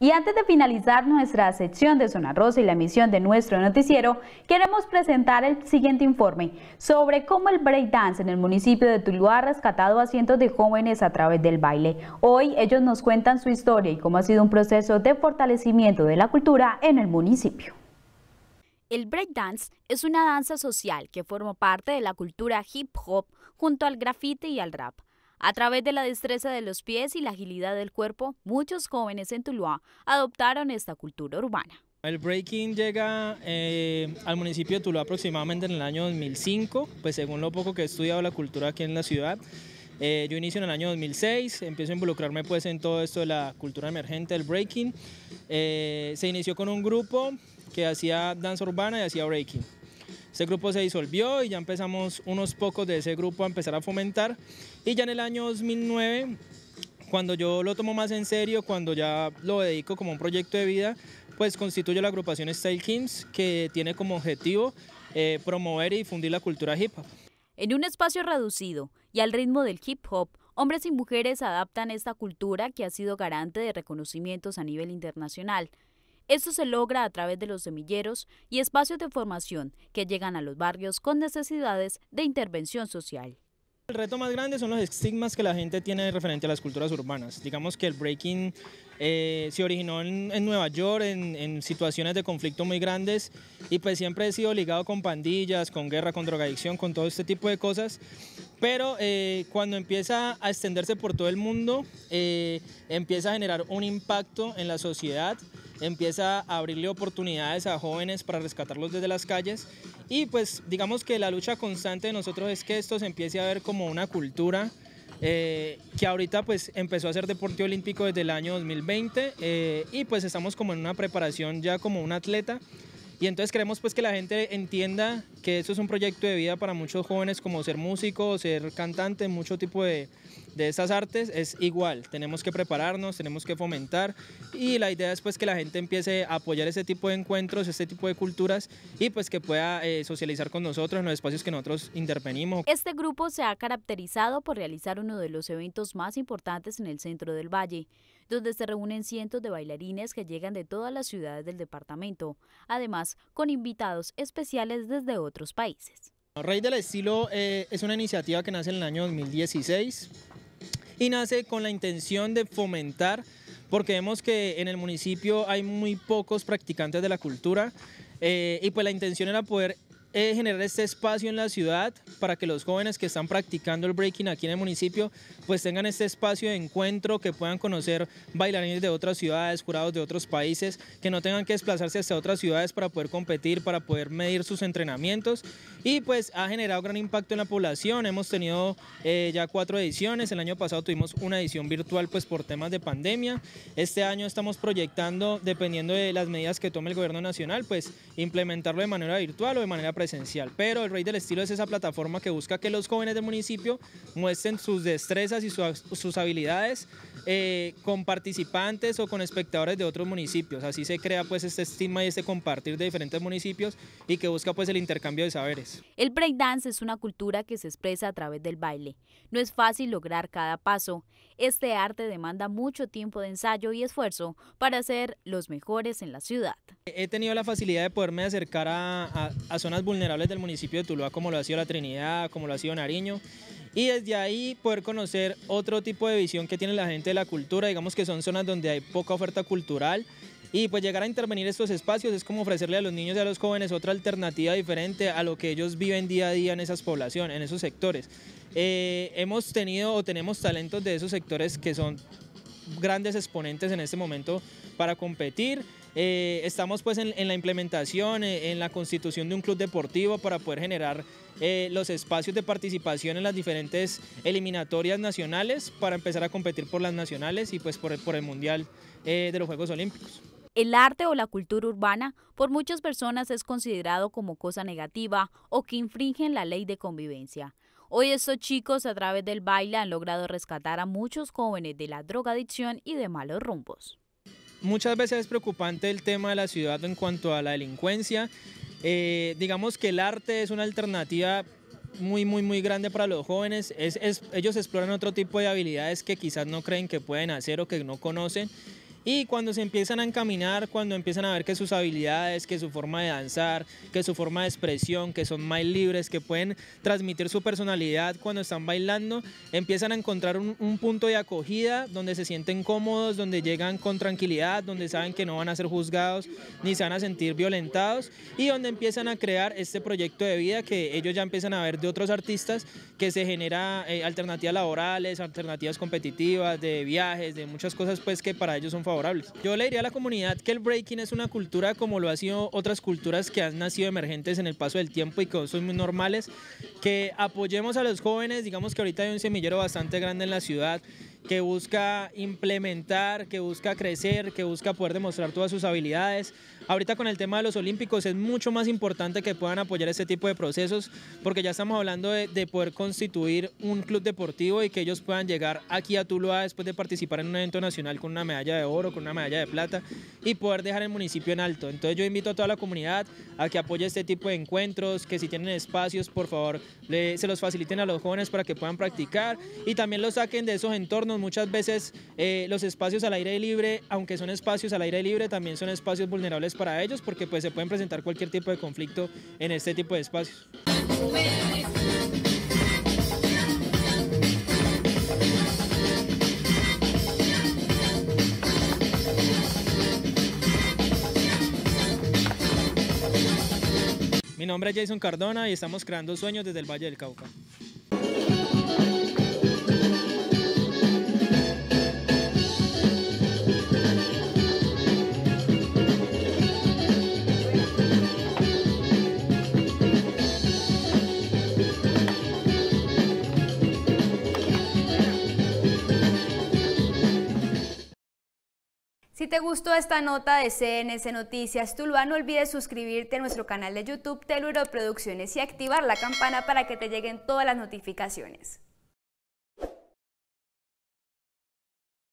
Y antes de finalizar nuestra sección de Zona Rosa y la emisión de nuestro noticiero, queremos presentar el siguiente informe sobre cómo el breakdance en el municipio de Tuluá ha rescatado a cientos de jóvenes a través del baile. Hoy ellos nos cuentan su historia y cómo ha sido un proceso de fortalecimiento de la cultura en el municipio. El breakdance es una danza social que forma parte de la cultura hip hop junto al graffiti y al rap. A través de la destreza de los pies y la agilidad del cuerpo, muchos jóvenes en Tuluá adoptaron esta cultura urbana. El breaking llega eh, al municipio de Tuluá aproximadamente en el año 2005, pues según lo poco que he estudiado la cultura aquí en la ciudad. Eh, yo inicio en el año 2006, empiezo a involucrarme pues en todo esto de la cultura emergente del breaking. Eh, se inició con un grupo que hacía danza urbana y hacía breaking. Ese grupo se disolvió y ya empezamos unos pocos de ese grupo a empezar a fomentar. Y ya en el año 2009, cuando yo lo tomo más en serio, cuando ya lo dedico como un proyecto de vida, pues constituyo la agrupación Style Kings, que tiene como objetivo eh, promover y difundir la cultura hip hop. En un espacio reducido y al ritmo del hip hop, hombres y mujeres adaptan esta cultura que ha sido garante de reconocimientos a nivel internacional. Esto se logra a través de los semilleros y espacios de formación que llegan a los barrios con necesidades de intervención social. El reto más grande son los estigmas que la gente tiene referente a las culturas urbanas. Digamos que el breaking eh, se originó en, Nueva York en, situaciones de conflicto muy grandes y pues siempre he sido ligado con pandillas, con guerra, con drogadicción, con todo este tipo de cosas. Pero eh, cuando empieza a extenderse por todo el mundo, eh, empieza a generar un impacto en la sociedad empieza a abrirle oportunidades a jóvenes para rescatarlos desde las calles. Y pues digamos que la lucha constante de nosotros es que esto se empiece a ver como una cultura eh, que ahorita pues empezó a ser deporte olímpico desde el año 2020 eh, y pues estamos como en una preparación ya como un atleta. Y entonces queremos pues que la gente entienda que eso es un proyecto de vida para muchos jóvenes como ser músico, ser cantante, mucho tipo de, de estas artes es igual. Tenemos que prepararnos, tenemos que fomentar y la idea es pues que la gente empiece a apoyar ese tipo de encuentros, este tipo de culturas y pues que pueda eh, socializar con nosotros en los espacios que nosotros intervenimos. Este grupo se ha caracterizado por realizar uno de los eventos más importantes en el centro del valle donde se reúnen cientos de bailarines que llegan de todas las ciudades del departamento, además con invitados especiales desde otros países. Rey del Estilo eh, es una iniciativa que nace en el año 2016 y nace con la intención de fomentar, porque vemos que en el municipio hay muy pocos practicantes de la cultura eh, y pues la intención era poder eh, generar este espacio en la ciudad para que los jóvenes que están practicando el breaking aquí en el municipio pues tengan este espacio de encuentro, que puedan conocer bailarines de otras ciudades, jurados de otros países, que no tengan que desplazarse hasta otras ciudades para poder competir, para poder medir sus entrenamientos y pues ha generado gran impacto en la población. Hemos tenido eh, ya cuatro ediciones, el año pasado tuvimos una edición virtual pues por temas de pandemia. Este año estamos proyectando, dependiendo de las medidas que tome el gobierno nacional, pues implementarlo de manera virtual o de manera presencial esencial, pero el Rey del Estilo es esa plataforma que busca que los jóvenes del municipio muestren sus destrezas y sus habilidades eh, con participantes o con espectadores de otros municipios. Así se crea pues este estigma y este compartir de diferentes municipios y que busca pues el intercambio de saberes. El breakdance es una cultura que se expresa a través del baile. No es fácil lograr cada paso. Este arte demanda mucho tiempo de ensayo y esfuerzo para ser los mejores en la ciudad. He tenido la facilidad de poderme acercar a, a zonas vulnerables del municipio de Tuluá como lo ha sido La Trinidad, como lo ha sido Nariño y desde ahí poder conocer otro tipo de visión que tiene la gente de la cultura, digamos que son zonas donde hay poca oferta cultural y pues llegar a intervenir estos espacios es como ofrecerle a los niños y a los jóvenes otra alternativa diferente a lo que ellos viven día a día en esas poblaciones, en esos sectores. Eh, hemos tenido o tenemos talentos de esos sectores que son grandes exponentes en este momento para competir. Eh, estamos pues en, la implementación, eh, en la constitución de un club deportivo para poder generar eh, los espacios de participación en las diferentes eliminatorias nacionales para empezar a competir por las nacionales y pues por el, por el Mundial de los Juegos Olímpicos. El arte o la cultura urbana por muchas personas es considerado como cosa negativa o que infringen la ley de convivencia. Hoy estos chicos a través del baile han logrado rescatar a muchos jóvenes de la drogadicción y de malos rumbos. Muchas veces es preocupante el tema de la ciudad en cuanto a la delincuencia. Eh, digamos que el arte es una alternativa muy, muy, muy grande para los jóvenes. ellos exploran otro tipo de habilidades que quizás no creen que pueden hacer o que no conocen. Y cuando se empiezan a encaminar, cuando empiezan a ver que sus habilidades, que su forma de danzar, que su forma de expresión, que son más libres, que pueden transmitir su personalidad cuando están bailando, empiezan a encontrar un, un punto de acogida donde se sienten cómodos, donde llegan con tranquilidad, donde saben que no van a ser juzgados ni se van a sentir violentados y donde empiezan a crear este proyecto de vida que ellos ya empiezan a ver de otros artistas que se genera eh, alternativas laborales, alternativas competitivas, de viajes, de muchas cosas pues que para ellos son Yo le diría a la comunidad que el breaking es una cultura como lo ha sido otras culturas que han nacido emergentes en el paso del tiempo y que son muy normales, que apoyemos a los jóvenes, digamos que ahorita hay un semillero bastante grande en la ciudad que busca implementar, que busca crecer, que busca poder demostrar todas sus habilidades. Ahorita con el tema de los olímpicos es mucho más importante que puedan apoyar este tipo de procesos porque ya estamos hablando de, poder constituir un club deportivo y que ellos puedan llegar aquí a Tuluá después de participar en un evento nacional con una medalla de oro, con una medalla de plata y poder dejar el municipio en alto. Entonces yo invito a toda la comunidad a que apoye este tipo de encuentros, que si tienen espacios por favor se los faciliten a los jóvenes para que puedan practicar y también los saquen de esos entornos muchas veces eh, los espacios al aire libre, aunque son espacios al aire libre, también son espacios vulnerables para ellos porque pues se pueden presentar cualquier tipo de conflicto en este tipo de espacios. Mi nombre es Jason Cardona y estamos creando sueños desde el Valle del Cauca. Si te gustó esta nota de CNS Noticias Tuluá, no olvides suscribirte a nuestro canal de YouTube Teluro Producciones y activar la campana para que te lleguen todas las notificaciones.